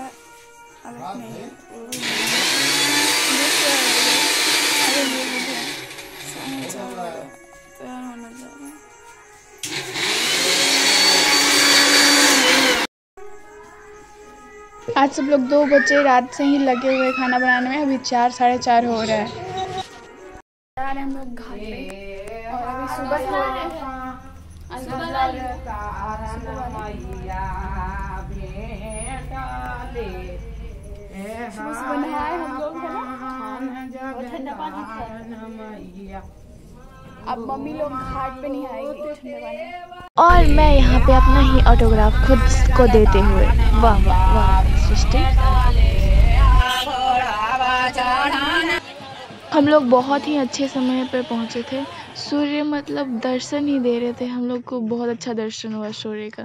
वाला अलग नहीं वो दूसरा। अरे ये मुझे साढ़े चार बजे तैयार होना जा रहा है आज सब लोग दो बजे रात से ही लगे हुए खाना बनाने में। अभी चार साढ़े चार हो रहा है। हम लोग घाट पे और अभी सुबह हो हैं रहे हैं। सुबह सुबह नहाए हम लोग है ना ठंडा पानी अब मम्मी लोग घाट पे नहीं आएगी ठंडे पानी और मैं यहाँ पे अपना ही ऑटोग्राफ खुद को देते हुए वाह वाह वाह सृष्टि हम लोग बहुत ही अच्छे समय पर पहुँचे थे। सूर्य मतलब दर्शन ही दे रहे थे हम लोग को बहुत अच्छा दर्शन हुआ सूर्य का।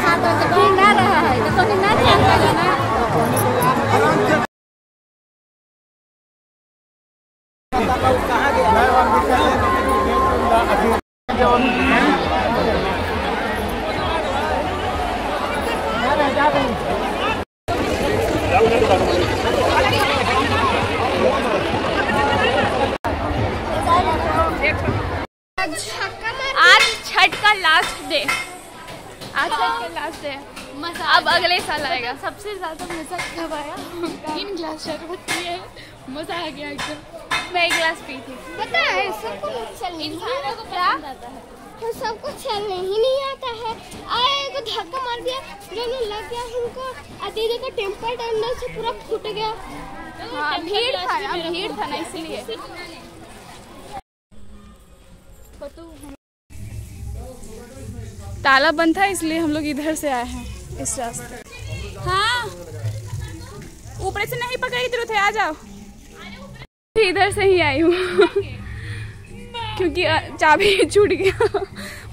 आज छठ का लास्ट डे आज छठ का लास्ट डे अब अगले साल आएगा। सबसे ज़्यादा मज़ा कब आया? तीन गिलास शरबत पिए। मज़ा आ गया एकदम। मैं एक गिलास पी थी पता है सबको ही। है। तो सबको चलने ही नहीं आता है। आए को धक्का मार दिया दोनों लग गया हमको दीदी का टेम्पर अंदर से पूरा फूट गया। हाँ भीड़ था ना भीड़ था ना इसलिए। ताला बंद था इसलिए हम लोग इधर से आए हैं इस रास्ते। हाँ। ऊपर से नहीं पकड़ी तुरंत आ जाओ। इधर से ही आई हूँ। क्योंकि चाबी छूट गया।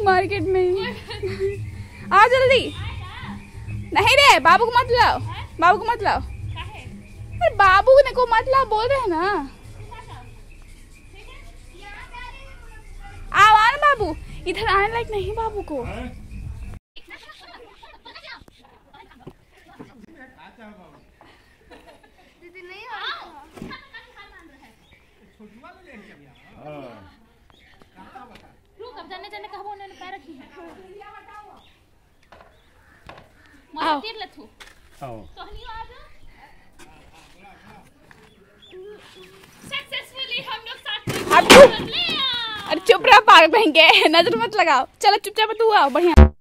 मार्केट में ही। आओ जल्दी। नहीं रे बाबू को मत लाओ। बाबू को मत लाओ। अरे बाबू ने को मत लाओ बोल रहे हैं ना। आओ आ ना बाबू। इधर आने लायक नहीं बाबू को। रुक आओ। मत तीर लथू तोहनी आ जा सक्सेसफुली हम लोग साथ अब चुप. अरे चुप रहा पागल बहन के नज़र मत लगाओ. चलो चुपचाप तू आओ बढ़िया.